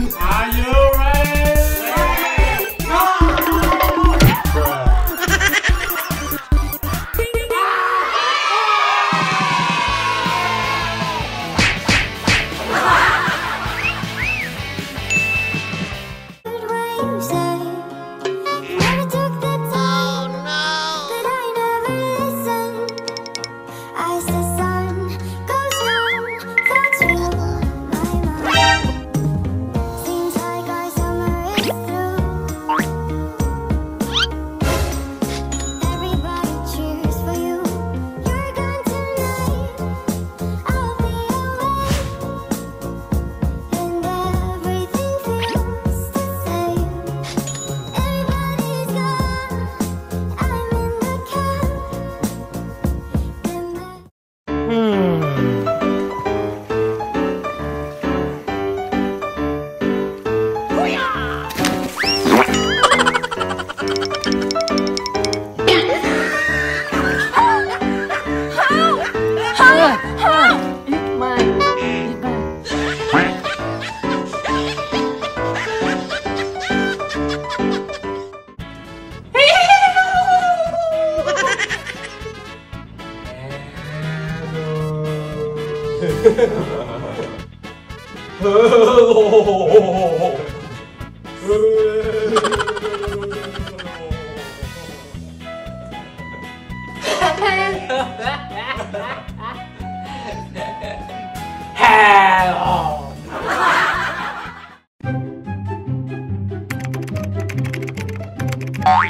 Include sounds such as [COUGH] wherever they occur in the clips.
Are you ready?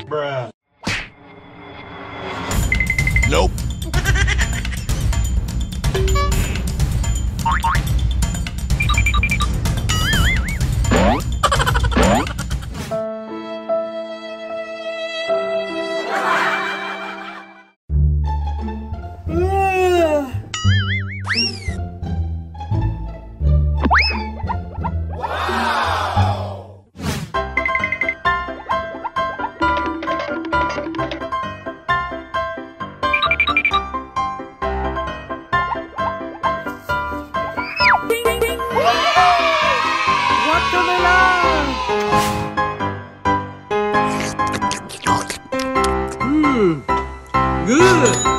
Bruh. Nope. It's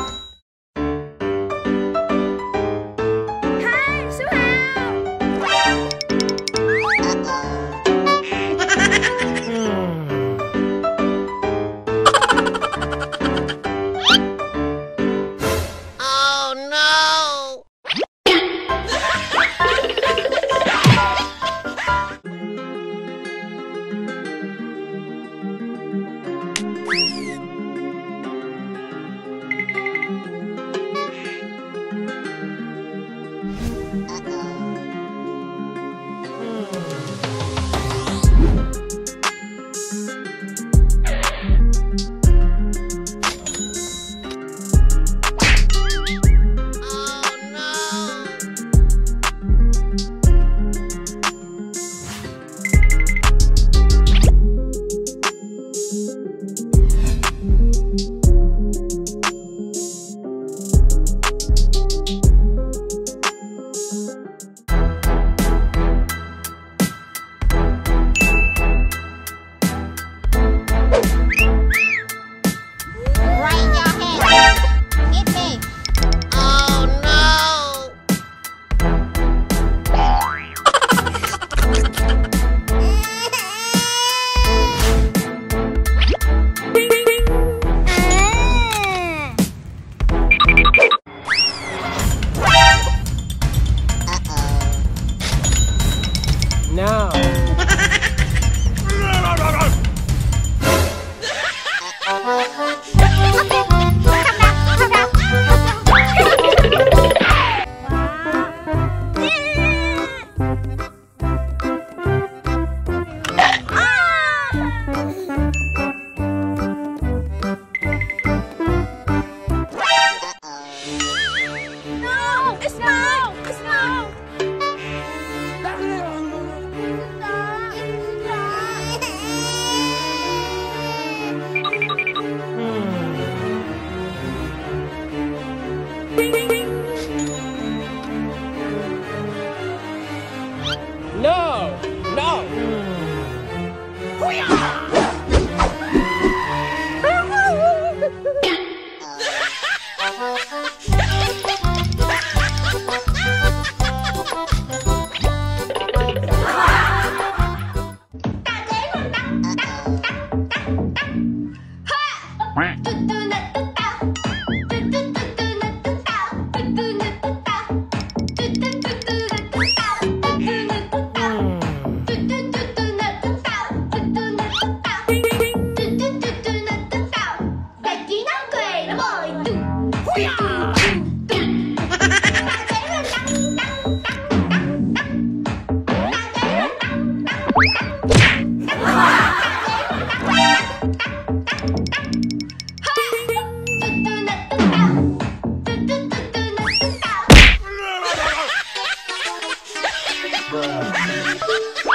bruh.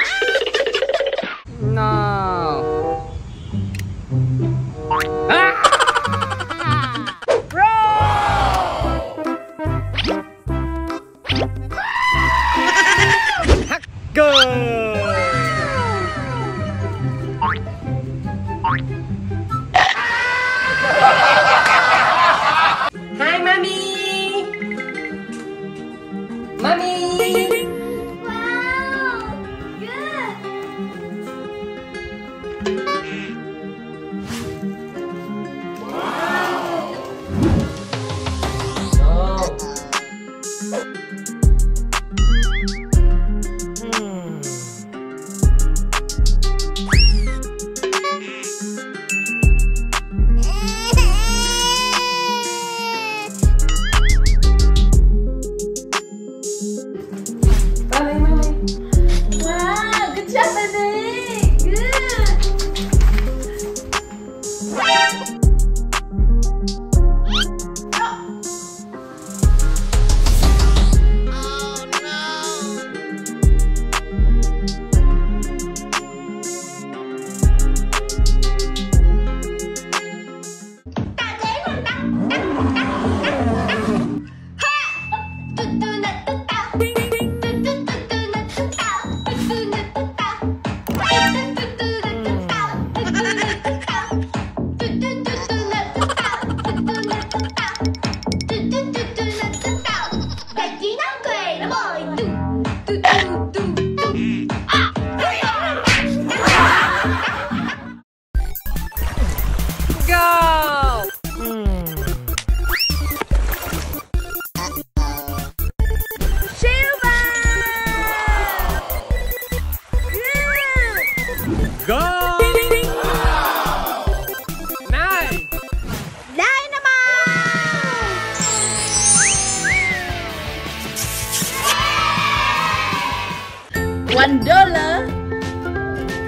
One dollar.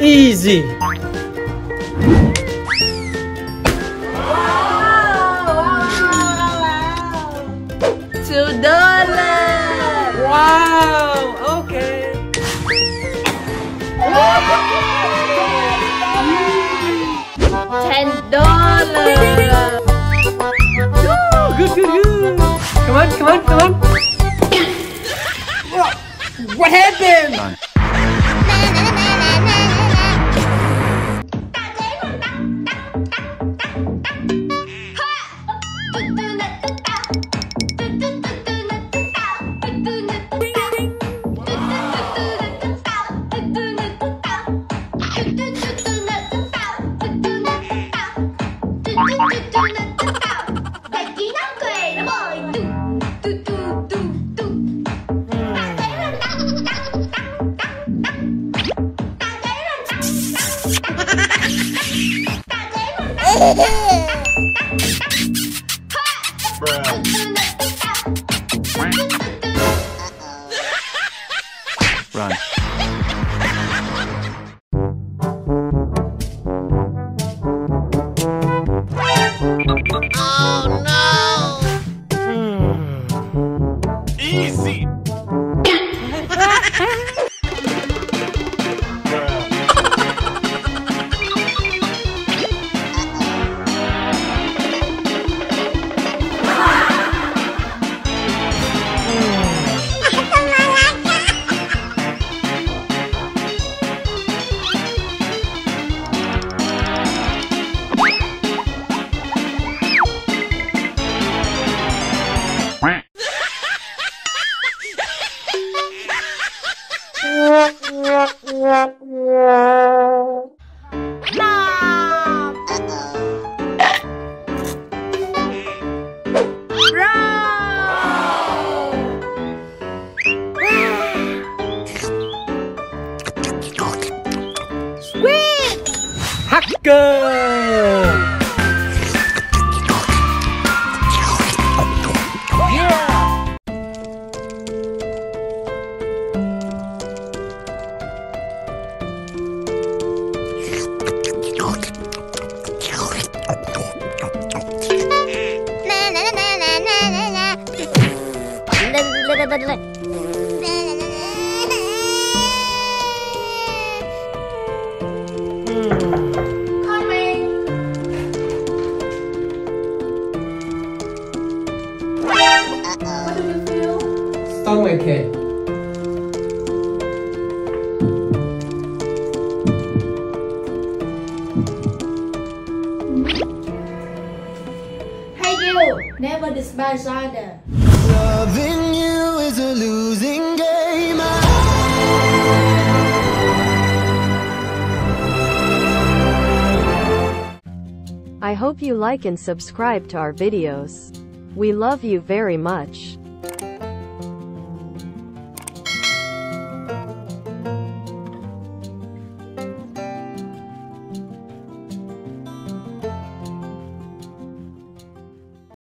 Easy! Two dollar. Wow! Okay! Ten dollar. Good, good, good! Come on, come on, come on! What happened? Run. Oh no! Hmm. Easy! Thấy [LAUGHS] là tắc Run. Easy. Hacker! Stomachache. Hey you, never despise other. Loving you is a losing game. I hope you like and subscribe to our videos. We love you very much.